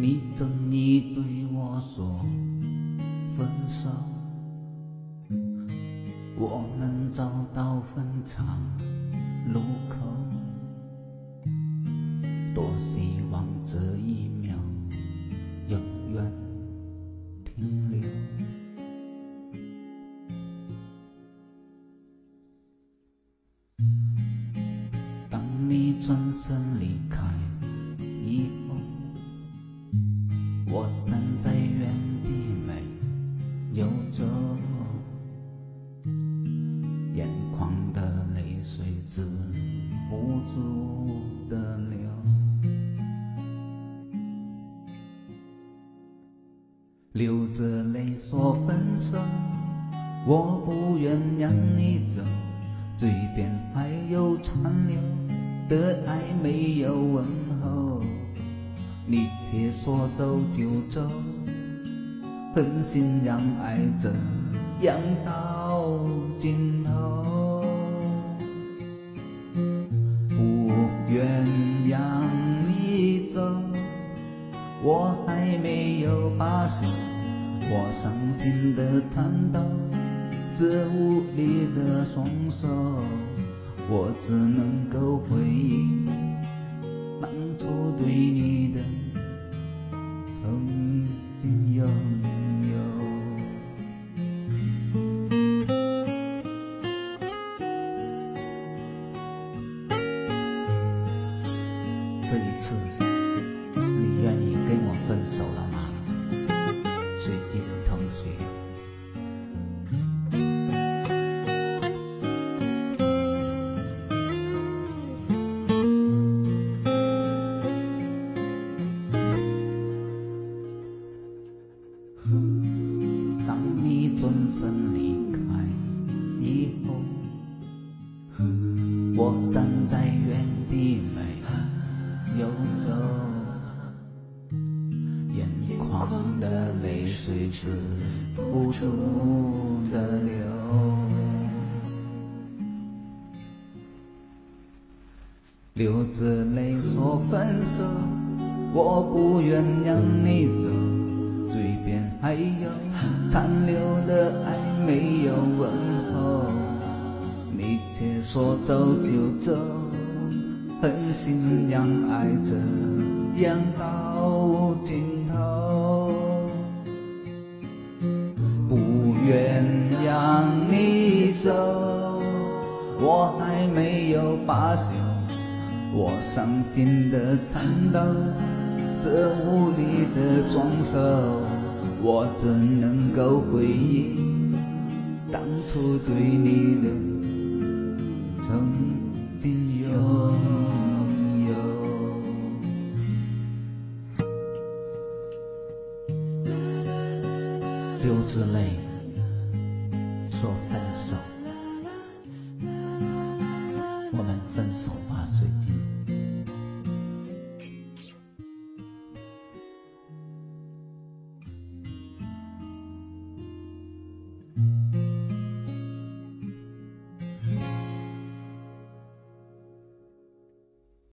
你终于对我说分手。我们走到分岔路口，多希望这一秒永远停留。当你转身离开无助的流，流着泪说分手，我不愿让你走，嘴边还有残留的爱没有问候，你却说走就走，狠心让爱这样到尽头，我还没有罢休，我伤心的颤抖，这无力的双手，我只能够回忆当初对你的曾经拥有。这一次，转身离开以后，我站在原地没有走，眼眶的泪水止不住的流，流着泪说分手，我不愿让你走。还有残留的爱没有问候，你却说走就走，狠心让爱这样到尽头，不愿让你走，我还没有罢休，我伤心的颤抖。这无力的双手，我怎能够回忆当初对你的曾经拥有。流着泪